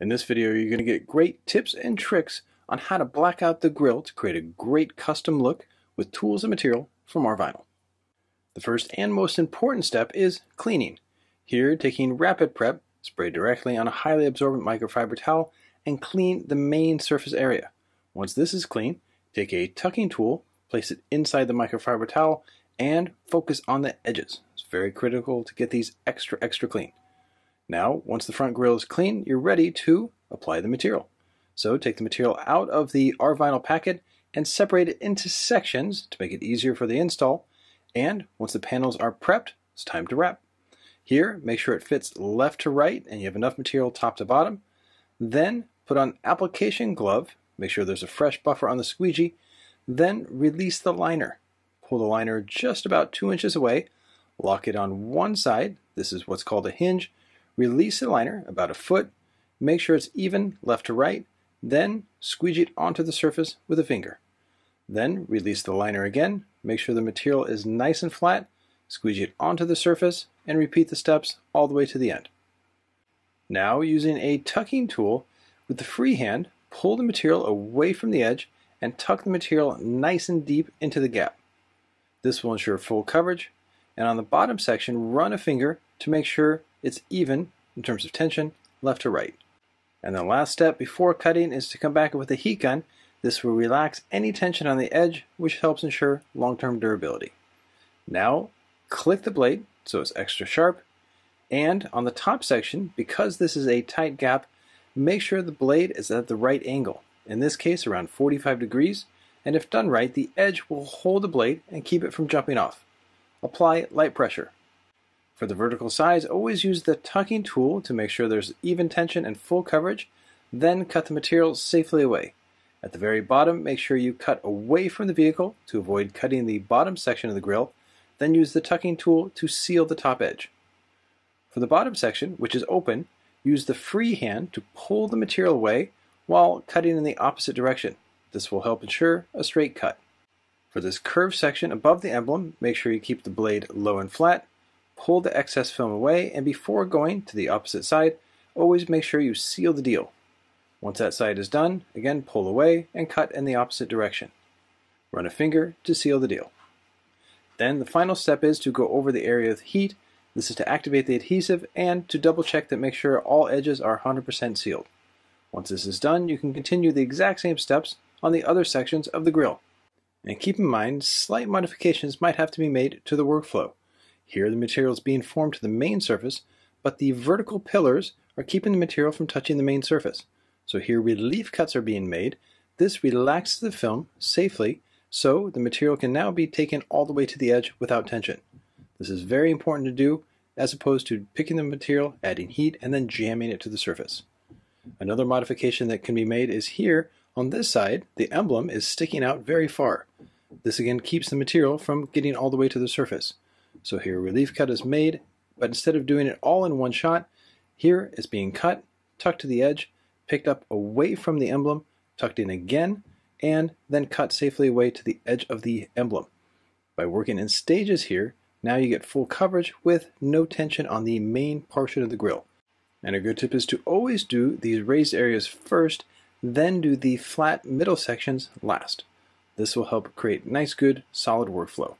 In this video, you're going to get great tips and tricks on how to black out the grill to create a great custom look with tools and material from Rvinyl. The first and most important step is cleaning. Here, taking Rapid Prep, spray directly on a highly absorbent microfiber towel and clean the main surface area. Once this is clean, take a tucking tool, place it inside the microfiber towel, and focus on the edges. It's very critical to get these extra, extra clean. Now, once the front grill is clean, you're ready to apply the material. So take the material out of the Rvinyl packet and separate it into sections to make it easier for the install. And once the panels are prepped, it's time to wrap. Here, make sure it fits left to right and you have enough material top to bottom. Then put on application glove, make sure there's a fresh buffer on the squeegee. Then release the liner. Pull the liner just about two inches away, lock it on one side, this is what's called a hinge, Release the liner about a foot, make sure it's even left to right, then squeegee it onto the surface with a finger. Then release the liner again, make sure the material is nice and flat, squeegee it onto the surface, and repeat the steps all the way to the end. Now using a tucking tool, with the free hand, pull the material away from the edge and tuck the material nice and deep into the gap. This will ensure full coverage, and on the bottom section run a finger to make sure it's even in terms of tension, left to right. And the last step before cutting is to come back with a heat gun. This will relax any tension on the edge, which helps ensure long-term durability. Now, click the blade so it's extra sharp, and on the top section, because this is a tight gap, make sure the blade is at the right angle, in this case around 45 degrees, and if done right, the edge will hold the blade and keep it from jumping off. Apply light pressure. For the vertical sides, always use the tucking tool to make sure there's even tension and full coverage, then cut the material safely away. At the very bottom, make sure you cut away from the vehicle to avoid cutting the bottom section of the grill, then use the tucking tool to seal the top edge. For the bottom section, which is open, use the free hand to pull the material away while cutting in the opposite direction. This will help ensure a straight cut. For this curved section above the emblem, make sure you keep the blade low and flat pull the excess film away, and before going to the opposite side, always make sure you seal the deal. Once that side is done, again pull away and cut in the opposite direction. Run a finger to seal the deal. Then the final step is to go over the area with heat. This is to activate the adhesive and to double check that make sure all edges are 100% sealed. Once this is done, you can continue the exact same steps on the other sections of the grill. And keep in mind, slight modifications might have to be made to the workflow. Here the material is being formed to the main surface, but the vertical pillars are keeping the material from touching the main surface. So here relief cuts are being made. This relaxes the film safely, so the material can now be taken all the way to the edge without tension. This is very important to do as opposed to picking the material, adding heat, and then jamming it to the surface. Another modification that can be made is here on this side, the emblem is sticking out very far. This again keeps the material from getting all the way to the surface. So here relief cut is made, but instead of doing it all in one shot, here it's being cut, tucked to the edge, picked up away from the emblem, tucked in again, and then cut safely away to the edge of the emblem. By working in stages here, now you get full coverage with no tension on the main portion of the grill. And a good tip is to always do these raised areas first, then do the flat middle sections last. This will help create nice good solid workflow.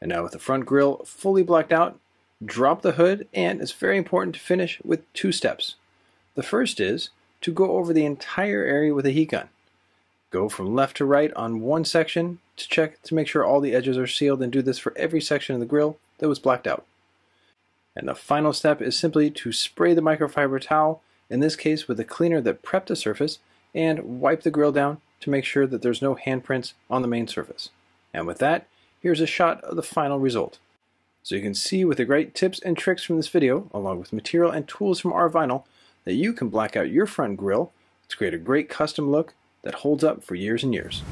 And now with the front grille fully blacked out, drop the hood and it's very important to finish with two steps. The first is to go over the entire area with a heat gun. Go from left to right on one section to check to make sure all the edges are sealed and do this for every section of the grill that was blacked out. And the final step is simply to spray the microfiber towel, in this case with a cleaner that prepped the surface, and wipe the grill down to make sure that there's no handprints on the main surface. And with that, here's a shot of the final result. So you can see with the great tips and tricks from this video, along with material and tools from Rvinyl, that you can black out your front grille to create a great custom look that holds up for years and years.